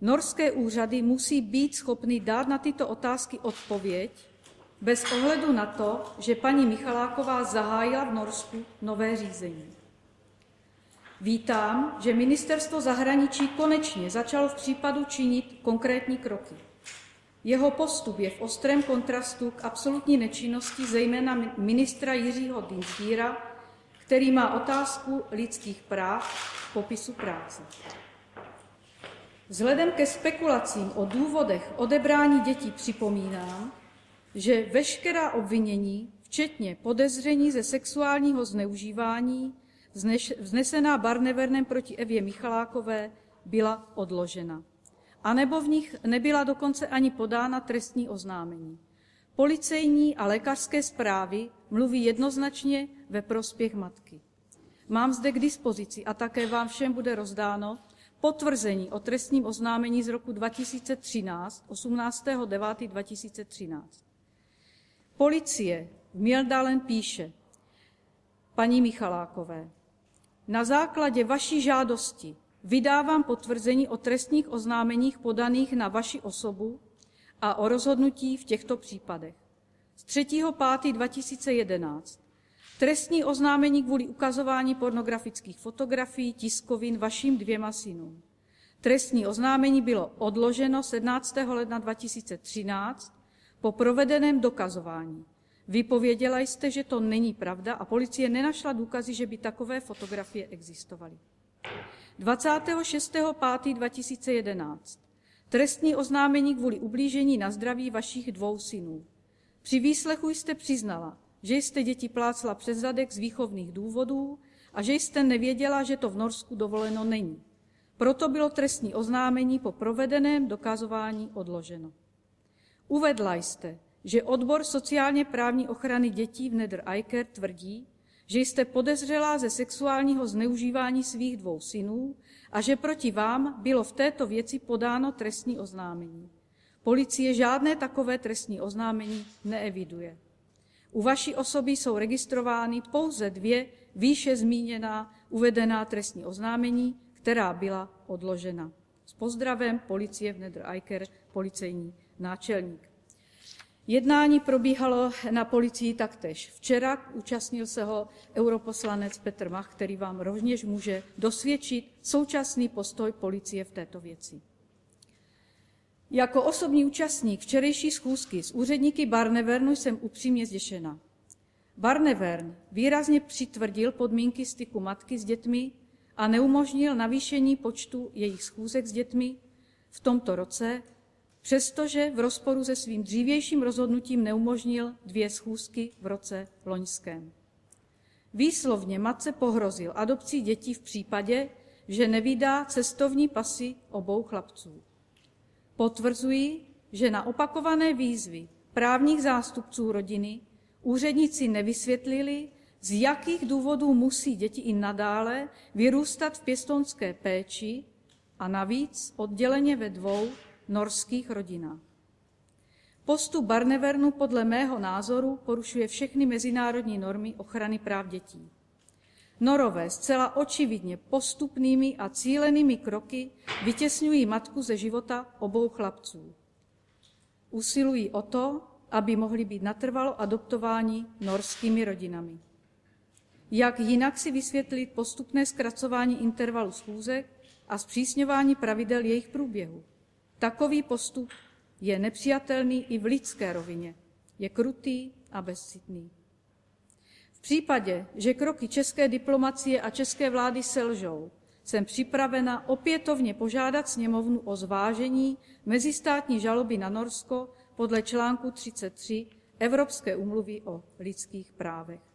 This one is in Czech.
Norské úřady musí být schopny dát na tyto otázky odpověď bez ohledu na to, že paní Michaláková zahájila v Norsku nové řízení. Vítám, že ministerstvo zahraničí konečně začalo v případu činit konkrétní kroky. Jeho postup je v ostrém kontrastu k absolutní nečinnosti zejména ministra Jiřího Dinsdíra, který má otázku lidských práv v popisu práce. Vzhledem ke spekulacím o důvodech odebrání dětí připomínám, že veškerá obvinění, včetně podezření ze sexuálního zneužívání, vznesená Barnevernem proti Evě Michalákové, byla odložena. A nebo v nich nebyla dokonce ani podána trestní oznámení. Policejní a lékařské zprávy mluví jednoznačně ve prospěch matky. Mám zde k dispozici a také vám všem bude rozdáno potvrzení o trestním oznámení z roku 2013, 18.9.2013. Policie v Měldalen píše paní Michalákové, na základě vaší žádosti vydávám potvrzení o trestních oznámeních podaných na vaši osobu a o rozhodnutí v těchto případech. Z 3.5.2011 trestní oznámení kvůli ukazování pornografických fotografií tiskovin vašim dvěma synům. Trestní oznámení bylo odloženo 17. ledna 2013 po provedeném dokazování. Vypověděla jste, že to není pravda a policie nenašla důkazy, že by takové fotografie existovaly. 26.5.2011. Trestní oznámení kvůli ublížení na zdraví vašich dvou synů. Při výslechu jste přiznala, že jste děti plácla přes zadek z výchovných důvodů a že jste nevěděla, že to v Norsku dovoleno není. Proto bylo trestní oznámení po provedeném dokazování odloženo. Uvedla jste, že odbor sociálně právní ochrany dětí v Nether Eiker tvrdí, že jste podezřelá ze sexuálního zneužívání svých dvou synů a že proti vám bylo v této věci podáno trestní oznámení. Policie žádné takové trestní oznámení neeviduje. U vaší osoby jsou registrovány pouze dvě výše zmíněná uvedená trestní oznámení, která byla odložena. S pozdravem policie v Nether Eiker, policejní náčelník. Jednání probíhalo na policii taktéž. Včera účastnil se ho europoslanec Petr Mach, který vám rovněž může dosvědčit současný postoj policie v této věci. Jako osobní účastník včerejší schůzky s úředníky Barnevernu jsem upřímně zděšena. Barnevern výrazně přitvrdil podmínky styku matky s dětmi a neumožnil navýšení počtu jejich schůzek s dětmi v tomto roce přestože v rozporu se svým dřívějším rozhodnutím neumožnil dvě schůzky v roce loňském. Výslovně matce pohrozil adopcí dětí v případě, že nevydá cestovní pasy obou chlapců. Potvrzuji, že na opakované výzvy právních zástupců rodiny úředníci nevysvětlili, z jakých důvodů musí děti i nadále vyrůstat v pěstonské péči a navíc odděleně ve dvou norských rodinách. Postup Barnevernu podle mého názoru porušuje všechny mezinárodní normy ochrany práv dětí. Norové zcela očividně postupnými a cílenými kroky vytěsňují matku ze života obou chlapců. Usilují o to, aby mohli být natrvalo adoptováni norskými rodinami. Jak jinak si vysvětlit postupné zkracování intervalu schůzek a zpřísňování pravidel jejich průběhu? Takový postup je nepřijatelný i v lidské rovině. Je krutý a bezcitný. V případě, že kroky české diplomacie a české vlády selžou, jsem připravena opětovně požádat sněmovnu o zvážení mezistátní žaloby na Norsko podle článku 33 Evropské umluvy o lidských právech.